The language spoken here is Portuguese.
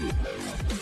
Música